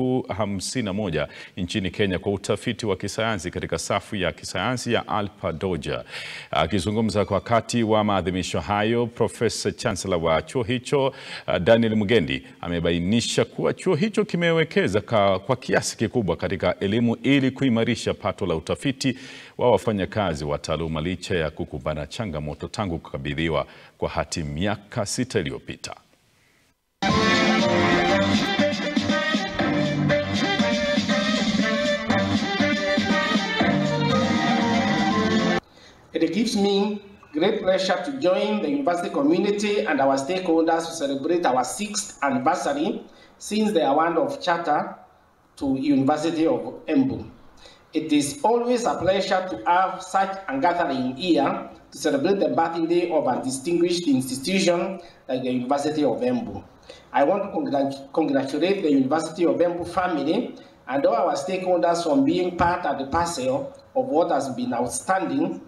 51 nchini Kenya kwa utafiti wa kisayansi katika safu ya kisayansi ya Alpa Doja. Akizungumza kwa wakati wa maadhimisho hayo, Profesa Chancellor wa chuo hicho Daniel Mugendi amebainisha kuwa chuo hicho kimewekeza kwa kiasi kikubwa katika elimu ili kuimarisha pato la utafiti wa wafanyakazi wa taaluma licha ya kukumbana changamoto tangu kukabidhiwa kwa hati miaka sita iliyopita. It gives me great pleasure to join the university community and our stakeholders to celebrate our sixth anniversary since the award of charter to University of Embu. It is always a pleasure to have such a gathering here to celebrate the birthday of a distinguished institution like the University of Embu. I want to congrat congratulate the University of Embu family and all our stakeholders for being part of the parcel of what has been outstanding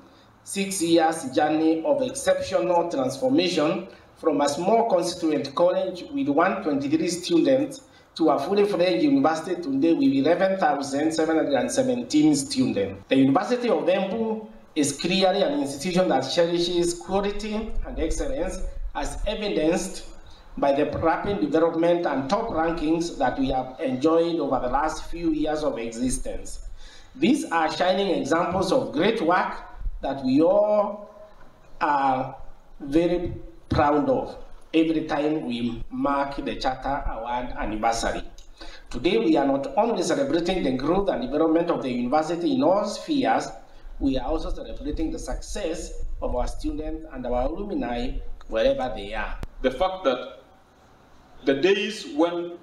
six years journey of exceptional transformation from a small constituent college with 123 students to a fully fledged university today with 11,717 students. The University of Embu is clearly an institution that cherishes quality and excellence as evidenced by the rapid development and top rankings that we have enjoyed over the last few years of existence. These are shining examples of great work that we all are very proud of every time we mark the Charter Award anniversary. Today, we are not only celebrating the growth and development of the university in all spheres, we are also celebrating the success of our students and our alumni wherever they are. The fact that the days when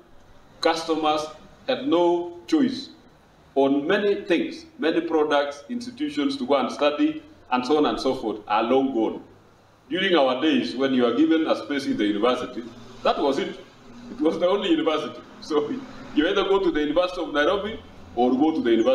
customers had no choice on many things, many products, institutions to go and study, and so on and so forth, are long gone. During our days, when you are given a space in the university, that was it. It was the only university. So you either go to the University of Nairobi or go to the University